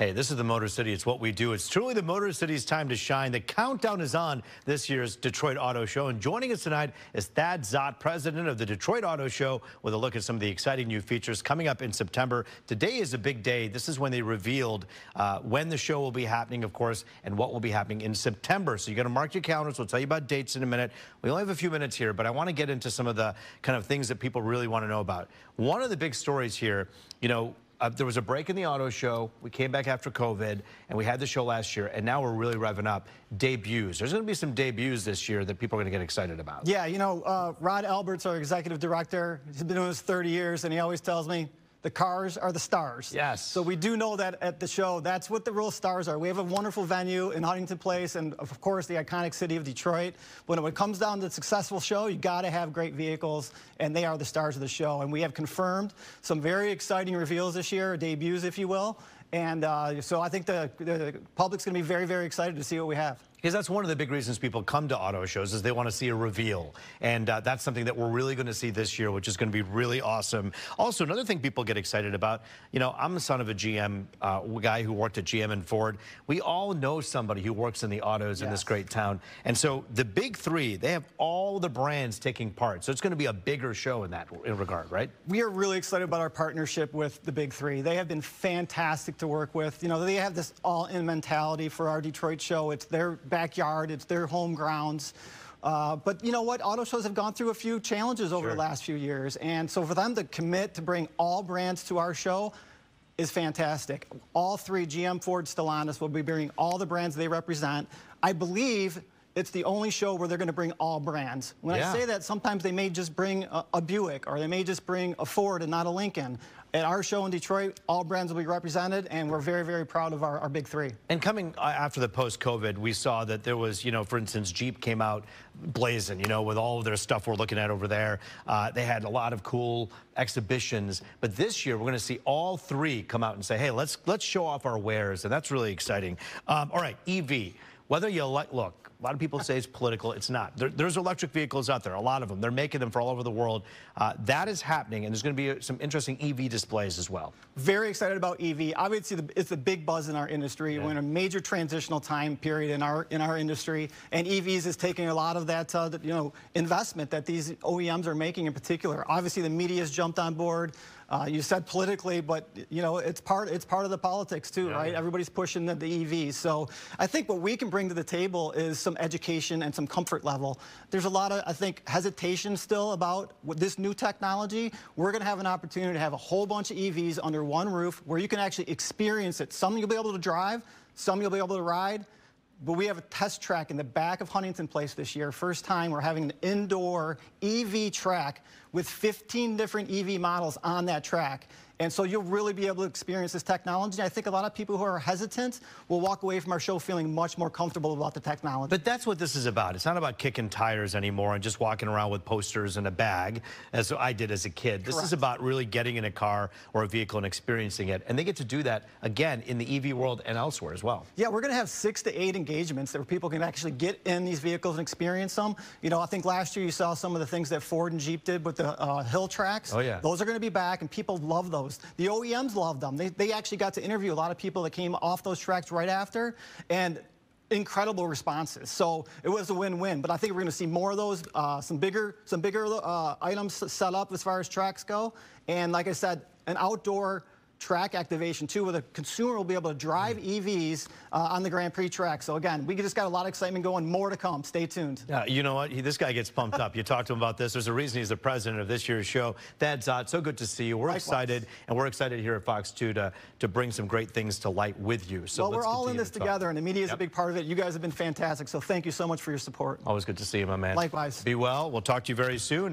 Hey, this is the Motor City. It's what we do. It's truly the Motor City's time to shine. The countdown is on this year's Detroit Auto Show. And joining us tonight is Thad Szott, president of the Detroit Auto Show, with a look at some of the exciting new features coming up in September. Today is a big day. This is when they revealed uh, when the show will be happening, of course, and what will be happening in September. So you got to mark your calendars. We'll tell you about dates in a minute. We only have a few minutes here, but I want to get into some of the kind of things that people really want to know about. One of the big stories here, you know, uh, there was a break in the auto show. We came back after COVID, and we had the show last year, and now we're really revving up debuts. There's going to be some debuts this year that people are going to get excited about. Yeah, you know, uh, Rod Alberts, our executive director, he's been doing this 30 years, and he always tells me, the cars are the stars. Yes. So we do know that at the show, that's what the real stars are. We have a wonderful venue in Huntington Place and, of course, the iconic city of Detroit. When it comes down to a successful show, you got to have great vehicles, and they are the stars of the show. And we have confirmed some very exciting reveals this year, debuts, if you will. And uh, so I think the, the public's going to be very, very excited to see what we have. Because that's one of the big reasons people come to auto shows is they want to see a reveal. And uh, that's something that we're really going to see this year, which is going to be really awesome. Also, another thing people get excited about, you know, I'm the son of a GM uh, guy who worked at GM and Ford. We all know somebody who works in the autos yes. in this great town. And so the big three, they have all the brands taking part. So it's going to be a bigger show in that in regard, right? We are really excited about our partnership with the big three. They have been fantastic to work with. You know, they have this all-in mentality for our Detroit show. It's their backyard. It's their home grounds. Uh, but you know what? Auto shows have gone through a few challenges over sure. the last few years. And so for them to commit to bring all brands to our show is fantastic. All three, GM, Ford, Stellantis, will be bringing all the brands they represent. I believe it's the only show where they're going to bring all brands. When yeah. I say that, sometimes they may just bring a, a, Buick or they may just bring a Ford and not a Lincoln. At our show in Detroit, all brands will be represented, and we're very, very proud of our, our big three. And coming uh, after the post-COVID, we saw that there was, you know, for instance, Jeep came out blazing, you know, with all of their stuff we're looking at over there. Uh, they had a lot of cool exhibitions, but this year we're going to see all three come out and say, hey, let's let's show off our wares, and that's really exciting. Um, all right, EV. Whether you like, look, a lot of people say it's political. It's not. There, there's electric vehicles out there, a lot of them. They're making them for all over the world. Uh, that is happening, and there's going to be some interesting EV displays as well. Very excited about EV. Obviously, the, it's the big buzz in our industry. Yeah. We're in a major transitional time period in our in our industry, and EVs is taking a lot of that uh, you know investment that these OEMs are making in particular. Obviously, the media has jumped on board. Uh, you said politically, but you know it's part it's part of the politics too, yeah, right? Everybody's pushing the, the EVs. So I think what we can bring to the table is some education and some comfort level. There's a lot of I think hesitation still about this new technology. We're going to have an opportunity to have a whole bunch of EVs under one roof where you can actually experience it. Some you'll be able to drive, some you'll be able to ride. But we have a test track in the back of Huntington Place this year. First time we're having an indoor EV track with 15 different EV models on that track. And so you'll really be able to experience this technology. I think a lot of people who are hesitant will walk away from our show feeling much more comfortable about the technology. But that's what this is about. It's not about kicking tires anymore and just walking around with posters and a bag, as I did as a kid. This is about really getting in a car or a vehicle and experiencing it. And they get to do that, again, in the EV world and elsewhere as well. Yeah, we're going to have six to eight engagements where people can actually get in these vehicles and experience them. You know, I think last year you saw some of the things that Ford and Jeep did with the uh, hill tracks. Oh, yeah. Those are going to be back, and people love those. The OEMs love them. They, they actually got to interview a lot of people that came off those tracks right after, and incredible responses. So it was a win-win. But I think we're going to see more of those, uh, some bigger, some bigger uh, items set up as far as tracks go. And like I said, an outdoor track activation too, where the consumer will be able to drive EVs uh, on the Grand Prix track. So again, we just got a lot of excitement going. More to come. Stay tuned. Yeah, you know what? He, this guy gets pumped up. You talked to him about this. There's a reason he's the president of this year's show. Thad Szott, so good to see you. We're Likewise. excited, and we're excited here at Fox 2 to, to bring some great things to light with you. So well, we're all in this to together, and the media is yep. a big part of it. You guys have been fantastic, so thank you so much for your support. Always good to see you, my man. Likewise. Be well. We'll talk to you very soon.